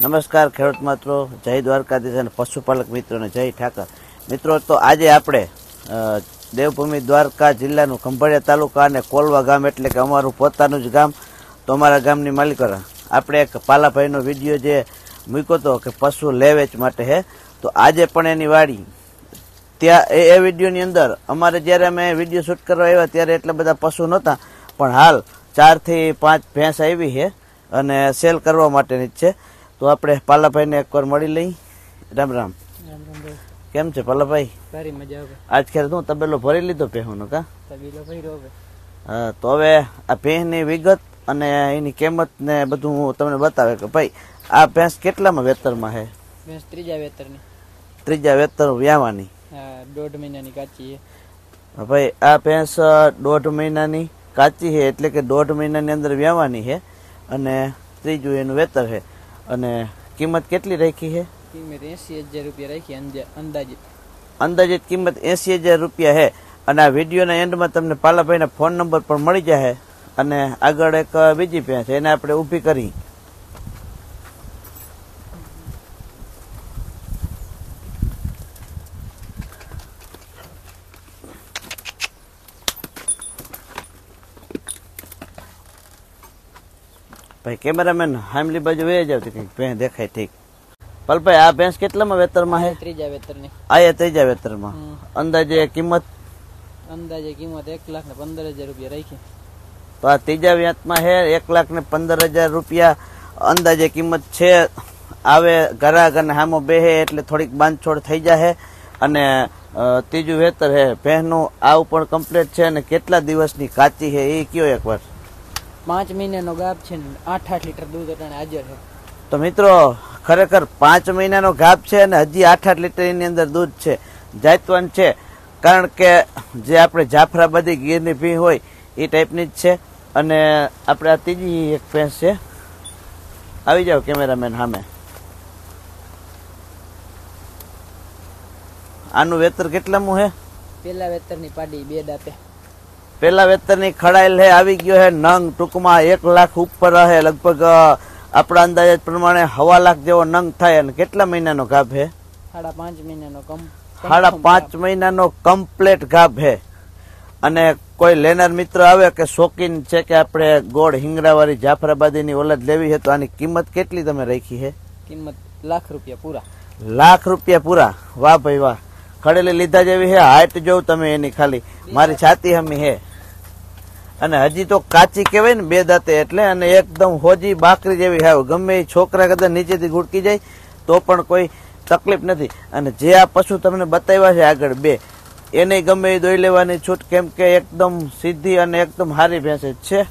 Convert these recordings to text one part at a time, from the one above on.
નમસ્કાર ખેડૂત મિત્રો, જય દ્વારકાધીશ અને પશુપાલક મિત્રોને જય ઠાકર. મિત્રો, તો આજે આપણે દેવભૂમિ દ્વારકા જિલ્લાનું ખંભાળિયા તાલુકા અને કોલવા ગામ એટલે કે અમારું પોતાનું જ ગામ, તો અમારા ગામની માલિકોના આપણે એક પાલાભાઈનો વીડિયો જે મૂક્યો હતો કે પશુ લેવેચ માટે હે, તો આજે પણ એની વાડી, ત્યાં એ એ વિડીયોની અંદર, અમારે જ્યારે અમે વીડિયો શૂટ કરવા આવ્યા ત્યારે એટલા બધા પશુ નહોતા, પણ હાલ ચારથી પાંચ ભેંસ આવી છે અને સેલ કરવા માટેની જ છે. તો આપણે પાલાભાઈને એકવાર મળી લઈ. રામ રામ. કેમ છે પાલાભાઈ? સારી મજા આવે. આજ ખેર હું તબેલો ભરી લીધો ભેહુનો કા? તબીલો ભાઈ રોવે હા તો હવે આ ભેંસની વિગત અને એની કિંમત ને બધું હું તમને બતાવે કે ભાઈ આ ભેંસ કેટલામાં વેતરમાં છે ભેંસ ત્રીજા વેતરની. ત્રીજા વેતર વ્યાવાની. દોઢ મહિનાની કાચી છે. ભાઈ આ ભેંસ દોઢ મહિનાની કાચી છે એટલે કે દોઢ મહિનાની અંદર વ્યાવાની છે અને ત્રીજું એનું વેતર છે. અને કિંમત કેટલી રાખી છે? કિંમત એસી હજાર રૂપિયા રાખી અંદાજિત અંદાજે. અંદાજિત કિંમત એસી હજાર રૂપિયા છે. અને આ વિડીયોના એન્ડમાં તમને પાલાભાઈના ફોન નંબર પણ મળી જશે. અને આગળ એક બીજી ભેંસ છે એને આપણે ઊભી કરી. ભાઈ કેમેરામેન હામલી બાજુ વે જાવ કે ભેં દેખાય ઠીક. પલભાઈ આ ભેંસ કેટલામાં વેતરમાં છે? ત્રીજા વેતરની. આયા ત્રીજા વેતરમાં. અંદાજે કિંમત? અંદાજે કિંમત એક લાખ ને પંદર હજાર રૂપિયા રાખી. તો આ ત્રીજા વેતમાં છે એક લાખ ને પંદર હજાર રૂપિયા. અંદાજે કિંમત છે આવે ઘરાક અને હામો બેહે એટલે થોડીક બાંધછોડ થઈ જાય અને ત્રીજું વેતર છે ભેંસનું આવું પણ કમ્પ્લીટ છે અને કેટલા દિવસની કાચી છે એ કયો એકવાર પાંચ મહિનાનો ગાપ છે ને આઠ આઠ લીટર દૂધ અટાણે હાજર છે. તો મિત્રો ખરેખર પાંચ મહિનાનો ગાભ છે અને હજી આઠ આઠ લીટર એની અંદર દૂધ છે જાતવાન છે. કારણ કે જે આપણે જાફરાબાદી ગીરની ભી હોય એ ટાઈપની જ છે. અને આપણે આ ત્રીજી એક ફેન્સ છે. આવી જાઓ કેમેરામેન સામે. આનું વેતર કેટલામું છે પેલા વેતરની પાડી બે દાંતે. પેલા વેતરની ખડાયેલ હે આવી ગયો હે નંગ. ટૂંકમાં એક લાખ ઉપર રહે. લગભગ આપણા અંદાજ પ્રમાણે હવા લાખ જેવો નંગ થાય. અને કેટલા મહિનાનો ગાભ હે? સાડા પાંચ મહિનાનો કમ સાડા પાંચ મહિનાનો કમ્પ્લેટ ગાભ છે અને કોઈ લેનાર મિત્ર આવે કે શોખીન છે કે આપણે ગોળ હિંગરાવાળી જાફરાબાદીની ઓલદ લેવી છે તો આની કિંમત કેટલી તમે રાખી છે કિંમત લાખ રૂપિયા પૂરા. લાખ રૂપિયા પૂરા? વાહ ભાઈ વાહ. ખડેલી લીધા જેવી હે હાઈટ જોઉં તમે એની ખાલી. મારી છાતી હમી હે. અને હજી તો કાચી કહેવાય ને બે દાંતે એટલે અને એકદમ હોજી બાકરી જેવી હાવ. ગમે એ છોકરા કદાચ નીચેથી ગુડકી જાય તો પણ કોઈ તકલીફ નથી. અને જે આ પશુ તમને બતાવ્યા છે આગળ બે એને ગમે એ દોઈ લેવાની છૂટ કેમ કે એકદમ સીધી અને એકદમ સારી ભેંસે છે છે.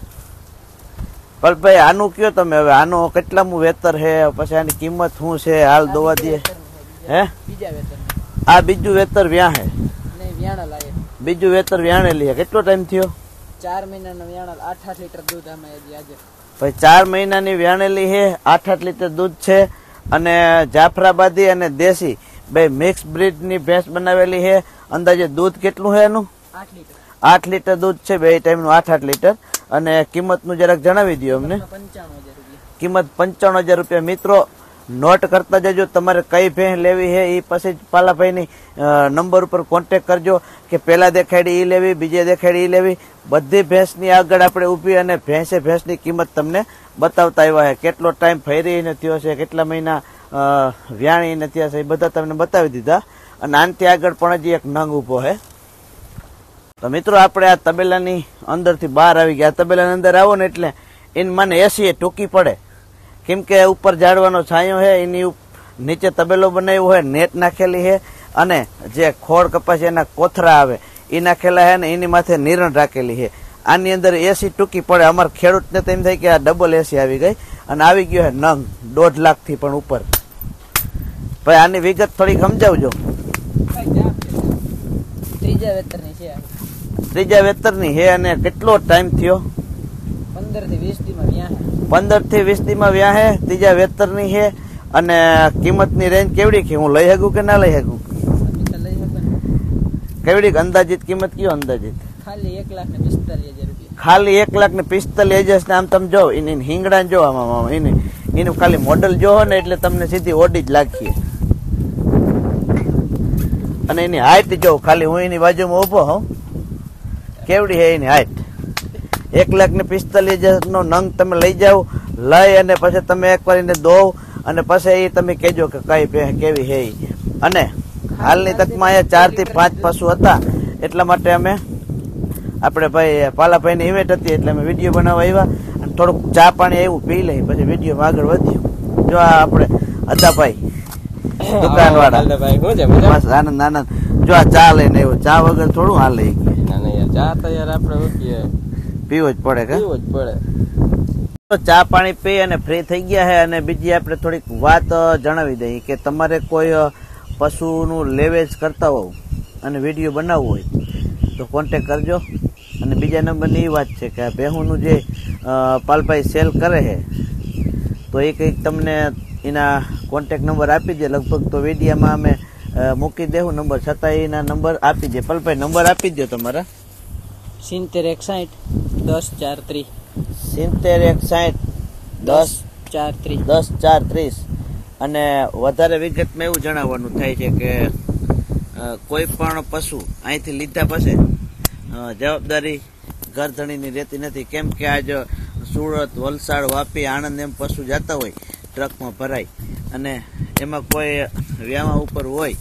પલભાઈ આનું કયો તમે હવે? આનું કેટલામું વેતર છે? પછી આની કિંમત શું છે? હાલ દોવા દે હે? આ બીજું વેતર વ્યાં હે? વ્યાણા બીજું વેતર વ્યાણેલી છે કેટલો ટાઈમ થયો? ચાર મહિનાના વ્યાણા આઠ આઠ લીટર દૂધ ભાઈ ચાર મહિનાની વ્યાણેલી છે આઠ આઠ લીટર દૂધ છે અને જાફરાબાદી અને દેશી. બે મિક્સ બ્રીડની ભેંસ બનાવેલી છે. અંદાજે દૂધ કેટલું છે એનું? આઠ લીટર. આઠ લીટર દૂધ છે બે ટાઈમનું આઠ આઠ લીટર. અને કિંમતનું જરાક જણાવી દો અમને. કિંમત પંચાણું હજાર રૂપિયા. મિત્રો નોટ કરતા જજો, તમારે કઈ ભેંસ લેવી છે એ પછી પાલાભાઈની નંબર ઉપર કોન્ટેક કરજો કે પહેલાં દેખાડી એ લેવી, બીજે દેખાડી એ લેવી. બધી ભેંસની આગળ આપણે ઊભી અને ભેંસે ભેંસની કિંમત તમને બતાવતા આવ્યા છે. કેટલો ટાઈમ ફેરીને થયો છે, કેટલા મહિના વ્યાણીને થયા છે, એ બધા તમને બતાવી દીધા. અને આનાથી આગળ પણ હજી એક નંગ ઊભો છે. તો મિત્રો, આપણે આ તબેલાની અંદરથી બહાર આવી ગયા. તબેલાની અંદર આવો ને એટલે, એને મને એસી ટૂંકી પડે. કેમ કે ઉપર ઝાડવાનો છાંયો છે એની નીચે તબેલો બનાવ્યો હોય નેટ નાખેલી છે અને જે ખોળ કપાસ એના કોથરા આવે એ નાખેલા છે ને એની માથે નિરણ રાખેલી છે. આની અંદર એસી ટૂંકી પડે અમારા ખેડૂતને તો એમ થાય કે આ ડબલ એસી આવી ગઈ અને આવી ગયો છે નંગ દોઢ લાખથી પણ ઉપર. ભાઈ આની વિગત થોડીક સમજાવજો. ત્રીજા વેતરની છે. ત્રીજા વેતરની છે અને કેટલો ટાઈમ થયો? પંદરથી વીસ દી માં વ્યાં પંદરથી વીસ દી માં વ્યાહે ત્રીજા વેતરની છે અને કિંમતની રેન્જ કેવડી કે હું લઈ શકું કે ના લઈ શકું? કેવડી અંદાજિત કિંમત? કયો અંદાજિત? ખાલી એક લાખ ને પિસ્તાલીસ હજાર ખાલી એક લાખ ને પિસ્તાલીસ હજાર ને આમ તમે જો એની હિંગડા જો આમાં એની એનું ખાલી મોડલ જોવો ને એટલે તમને સીધી ઓડી જ લાગીએ અને એની હાઈટ જો ખાલી હું એની બાજુમાં ઊભો હોઉં. કેવડી હે એની હાઈટ એક લાખ ને પિસ્તાલીસ હજારનો નંગ તમે લઈ જાઓ લઈ અને પછી તમે એકવાર એને દો અને પછી એ તમે કહેજો કે કઈ કેવી હે. અને હાલની તકમાં અહીંયા ચારથી પાંચ પશુ હતા એટલા માટે અમે આપણે ભાઈ પાલાભાઈની ઇવેન્ટ હતી એટલે અમે વીડિયો બનાવવા આવ્યા અને થોડુંક ચા પાણી એવું પી લઈ પછી વીડિયો આગળ વધ્યું. જો આ આપણે ભાઈ દુકાન વાળા આનંદ આનંદ. જો આ ચા લઈને આવ્યો ચા વગર થોડું હાલે ચા તો યાર આપણે પીવો જ પડે કે? પીવું જ પડે. તો ચા પાણી પી અને ફ્રી થઈ ગયા છે અને બીજી આપણે થોડીક વાત જણાવી દઈએ કે તમારે કોઈ પશુનું લેવેજ કરતા હોવ અને વીડિયો બનાવવો હોય તો કોન્ટેક કરજો. અને બીજા નંબરની એ વાત છે કે આ ભેહુંનું જે પાલભાઈ સેલ કરે છે તો એ કંઈક તમને એના કોન્ટેક નંબર આપી દે. લગભગ તો વિડીયામાં અમે મૂકી દેવું નંબર. છતાં એના નંબર આપી દે. પલભાઈ નંબર આપી દો તમારા. સિત્તેર એકસાઠ. દસ ચાર ત્રીસ. સિત્તેર એક સાઠ દસ ચાર ત્રીસ. દસ ચાર ત્રીસ. અને વધારે વિગતમાં એવું જણાવવાનું થાય છે કે કોઈ પણ પશુ અહીંથી લીધા પછી જવાબદારી ઘરધણીની રહેતી નથી. કેમ કે આજ સુરત વલસાડ વાપી આણંદ એમ પશુ જતા હોય ટ્રકમાં ભરાય. અને એમાં કોઈ વ્યામા ઉપર હોય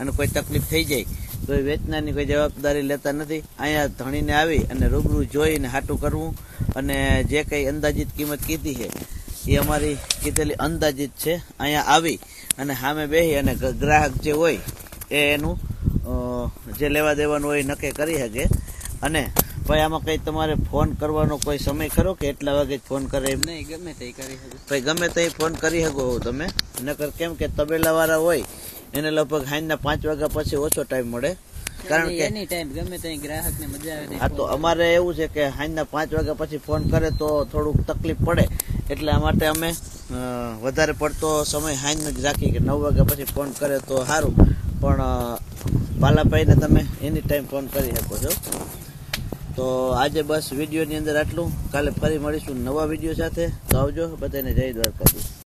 અને કોઈ તકલીફ થઈ જાય તો વેચનારની કોઈ જવાબદારી લેતા નથી. અહીંયા ધણીને આવી અને રૂબરૂ જોઈને હાટું કરવું અને જે કંઈ અંદાજિત કિંમત કીધી છે એ અમારી કીધેલી અંદાજિત છે. અહીંયા આવી અને સામે બેસી અને ગ્રાહક જે હોય એ એનું જે લેવા દેવાનું હોય એ નક્કી કરી શકે. અને ભાઈ આમાં કંઈ તમારે ફોન કરવાનો કોઈ સમય ખરો કે એટલા વાગે ફોન કરે એમ? નહીં ગમે તે કરી શકો. ભાઈ ગમે તે ફોન કરી શકો તમે. નકર કેમ કે તબેલાવાળા હોય એને લગભગ સાંજના પાંચ વાગ્યા પછી ઓછો ટાઈમ મળે. કારણ કે એની ટાઈમ ગમે ત્યાં ગ્રાહક ને મજા આવે હા તો અમારે એવું છે કે સાંજના પાંચ વાગ્યા પછી ફોન કરે તો થોડુંક તકલીફ પડે. એટલે આ માટે અમે વધારે પડતો સમય સાંજનો જ રાખી કે નવ વાગ્યા પછી ફોન કરે તો સારું. પણ બાલાભાઈને તમે એની ટાઈમ ફોન કરી શકો છો. તો આજે બસ વિડીયોની અંદર આટલું. કાલે ફરી મળીશું નવા વીડિયો સાથે. તો આવજો બધાને જય દ્વારકાધીશ.